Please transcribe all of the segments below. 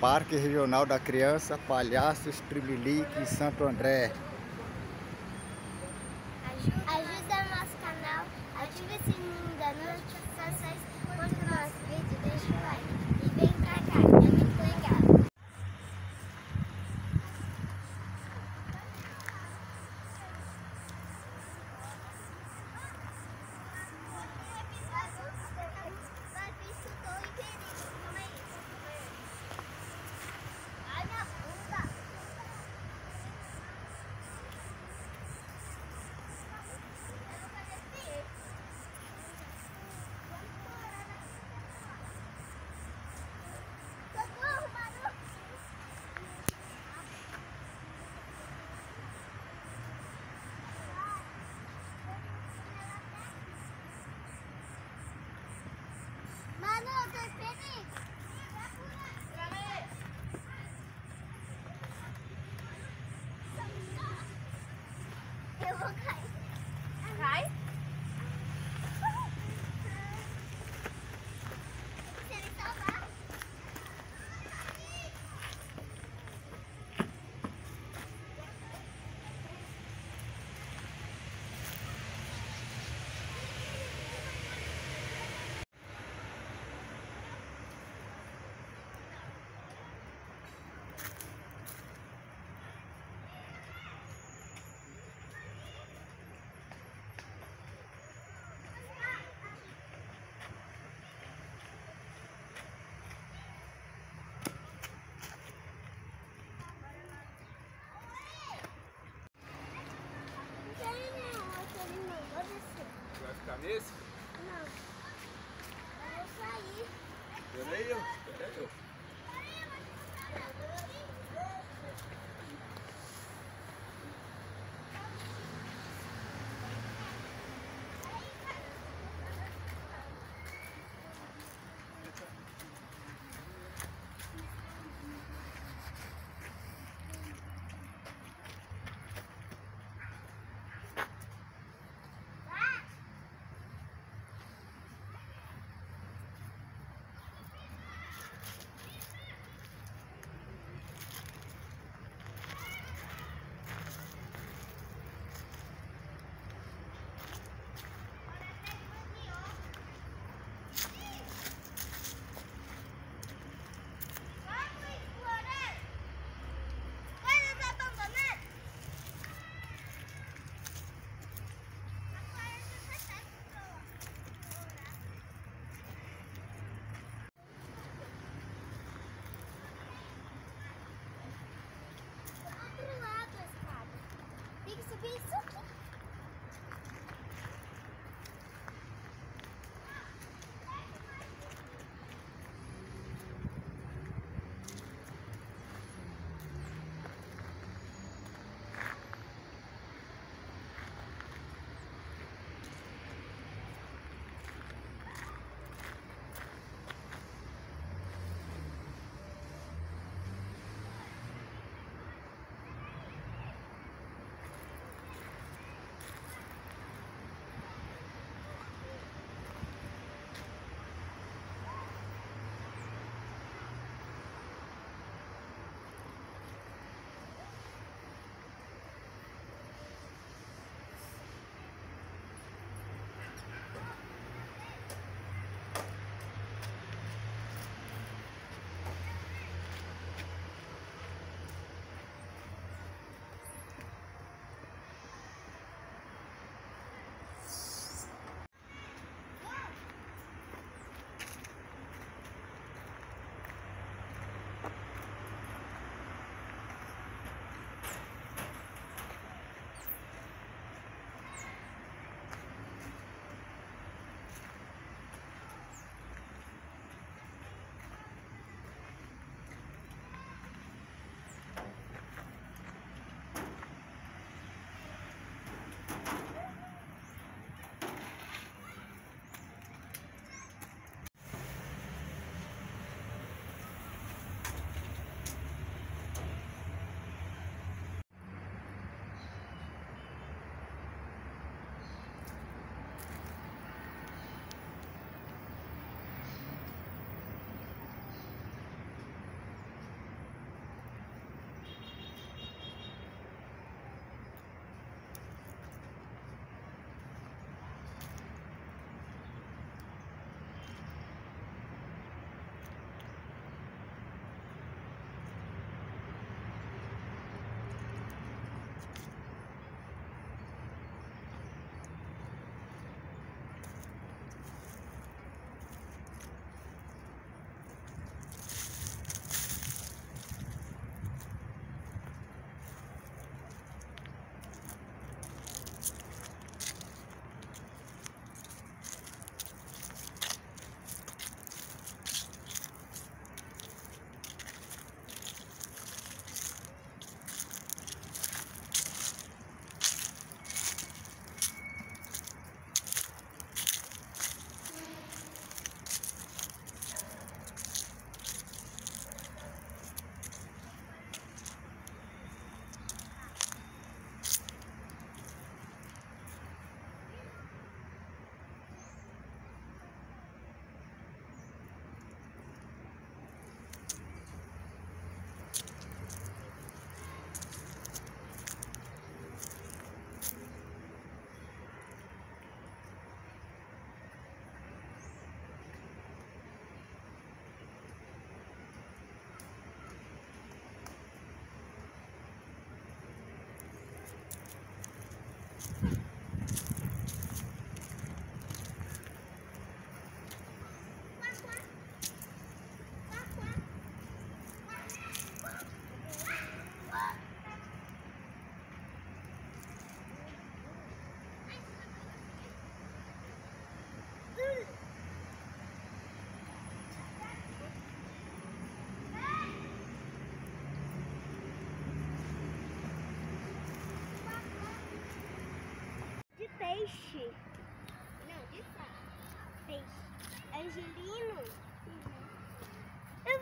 Parque Regional da Criança Palhaços Trimilique em Santo André. Ajuda. cabeça nesse? Não. É eu saí. Peraí, eu. Peraí, eu.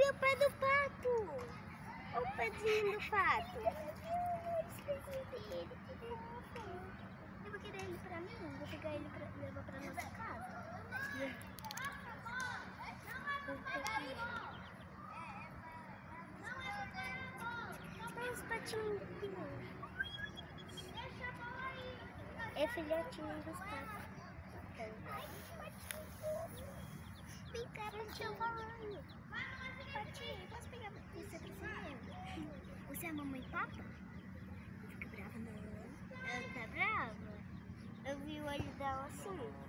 Olha o pedinho do pato. Eu vou querer ele pra mim. Vou pegar ele pra levar pra nossa casa. Olha os patinhos. É filhotinho dos patos. Vem cá, patinho. Patinho, posso pegar você pra você? Você é a mamãe papa? Fica brava não. Ela tá brava? Eu vi o olho dela assim.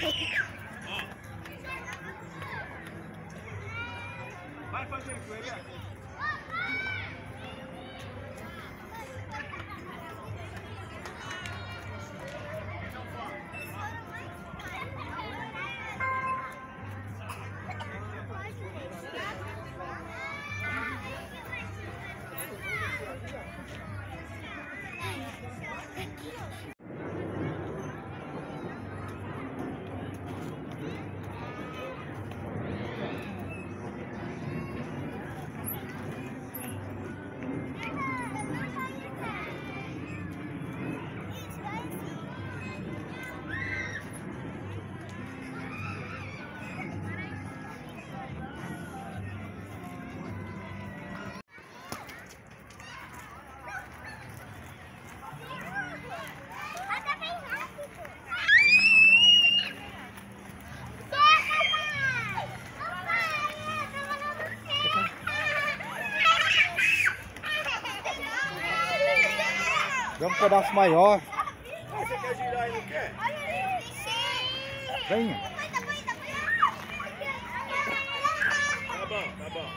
Take pedaço maior. Você quer girar aí, não quer? Venha. Tá bom, tá bom.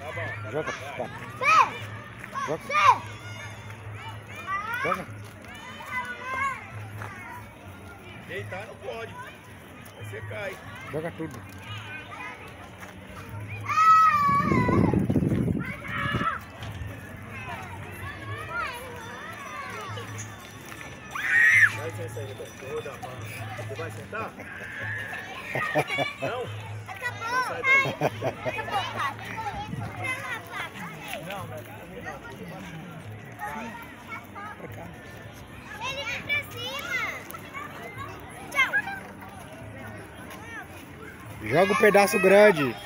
Tá bom. Joga. Tá. Joga. Joga. Deitar não pode. Aí você cai. Joga tudo. Vai sentar? Não? Então sai daí. Não, não. Ele vem pra cima. Tchau. Joga o pedaço grande.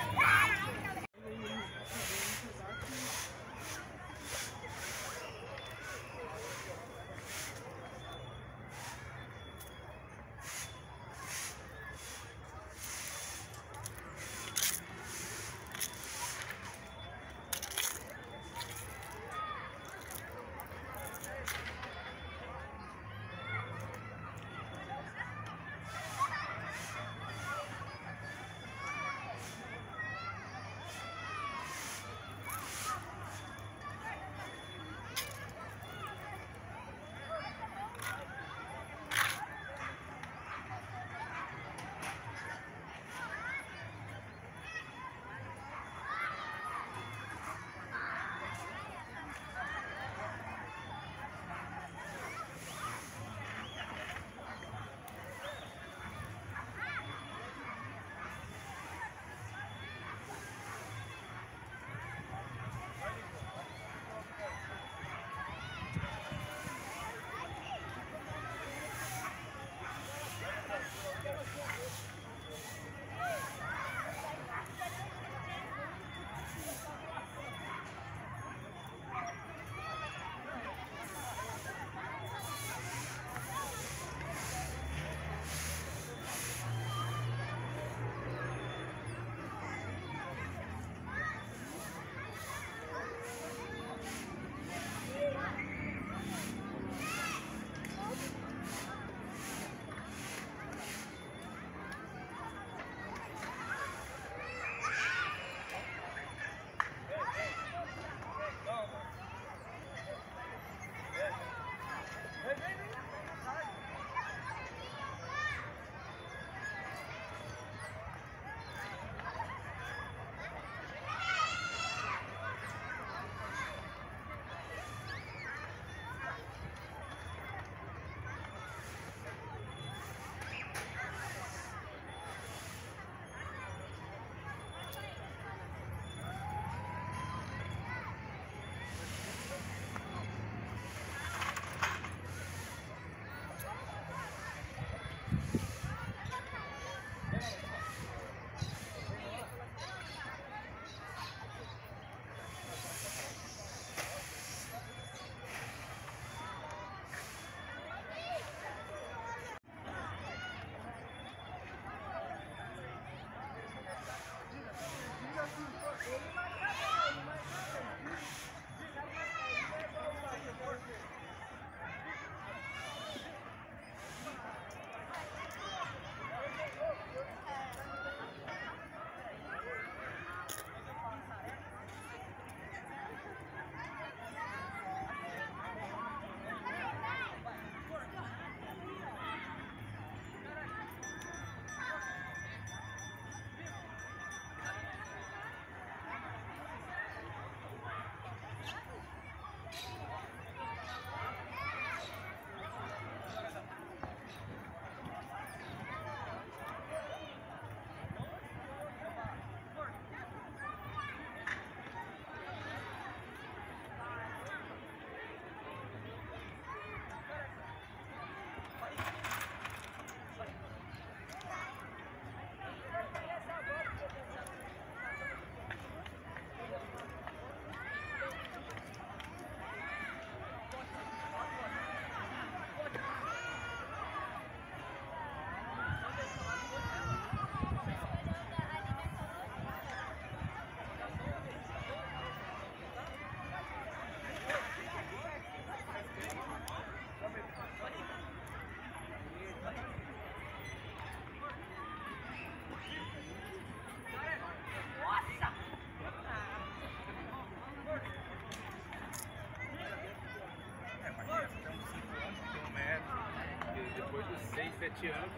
Sete anos.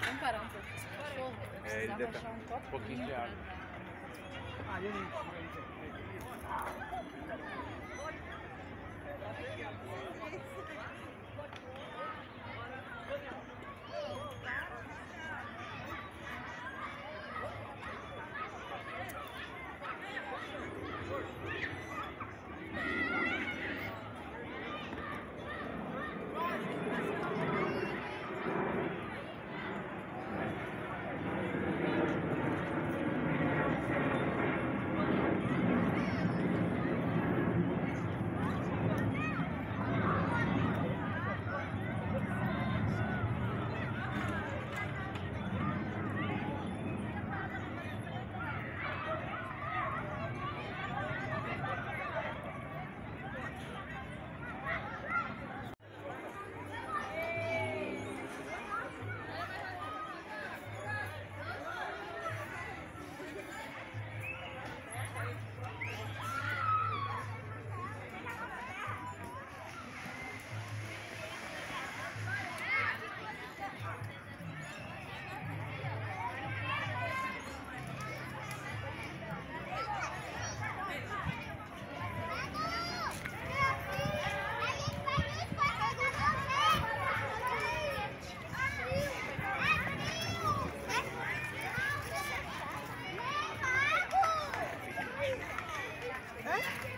Vamos parar um pouco? É, ele Precisava deve achar um um pouquinho de pra água. Aí right?